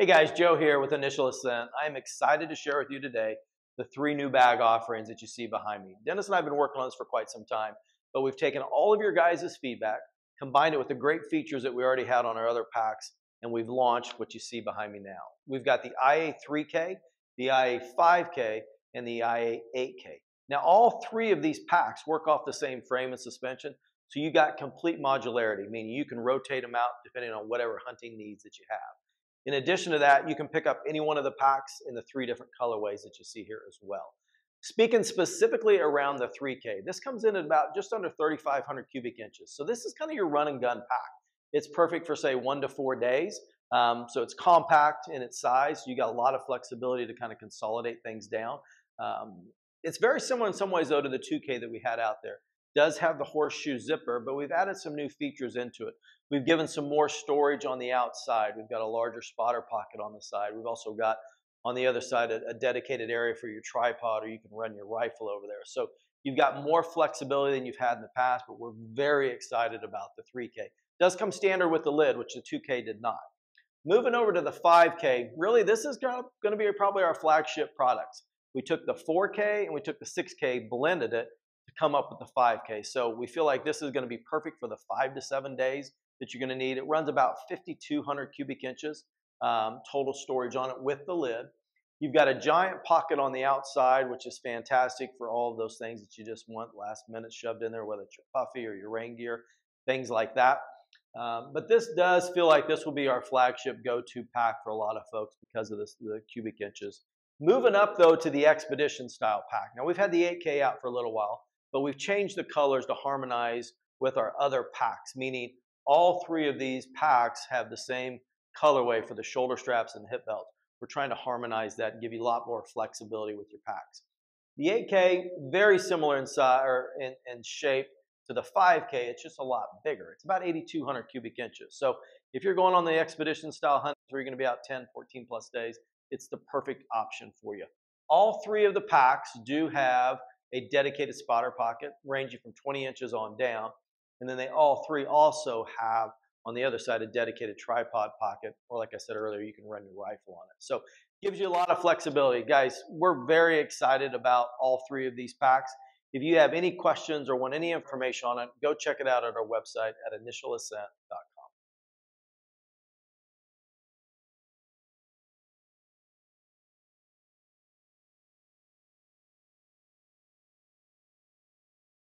Hey guys, Joe here with Initial Ascent. I am excited to share with you today the three new bag offerings that you see behind me. Dennis and I have been working on this for quite some time, but we've taken all of your guys' feedback, combined it with the great features that we already had on our other packs, and we've launched what you see behind me now. We've got the IA3K, the IA5K, and the IA8K. Now, all three of these packs work off the same frame and suspension, so you got complete modularity, meaning you can rotate them out depending on whatever hunting needs that you have. In addition to that, you can pick up any one of the packs in the three different colorways that you see here as well. Speaking specifically around the 3K, this comes in at about just under 3,500 cubic inches. So this is kind of your run and gun pack. It's perfect for say one to four days. Um, so it's compact in its size. You got a lot of flexibility to kind of consolidate things down. Um, it's very similar in some ways though to the 2K that we had out there does have the horseshoe zipper, but we've added some new features into it. We've given some more storage on the outside. We've got a larger spotter pocket on the side. We've also got on the other side a, a dedicated area for your tripod or you can run your rifle over there. So you've got more flexibility than you've had in the past, but we're very excited about the 3K. It does come standard with the lid, which the 2K did not. Moving over to the 5K, really this is going to be probably our flagship products. We took the 4K and we took the 6K, blended it, come up with the 5K. So we feel like this is going to be perfect for the five to seven days that you're going to need. It runs about 5,200 cubic inches um, total storage on it with the lid. You've got a giant pocket on the outside, which is fantastic for all of those things that you just want last minute shoved in there, whether it's your puffy or your rain gear, things like that. Um, but this does feel like this will be our flagship go-to pack for a lot of folks because of this, the cubic inches. Moving up though to the expedition style pack. Now we've had the 8K out for a little while but we've changed the colors to harmonize with our other packs, meaning all three of these packs have the same colorway for the shoulder straps and the hip belt. We're trying to harmonize that and give you a lot more flexibility with your packs. The 8K, very similar in size or in, in shape to the 5K, it's just a lot bigger. It's about 8,200 cubic inches. So if you're going on the expedition style hunt where you're going to be out 10, 14 plus days, it's the perfect option for you. All three of the packs do have a dedicated spotter pocket ranging from 20 inches on down. And then they all three also have on the other side a dedicated tripod pocket, or like I said earlier, you can run your rifle on it. So gives you a lot of flexibility. Guys, we're very excited about all three of these packs. If you have any questions or want any information on it, go check it out at our website at initialascent.com.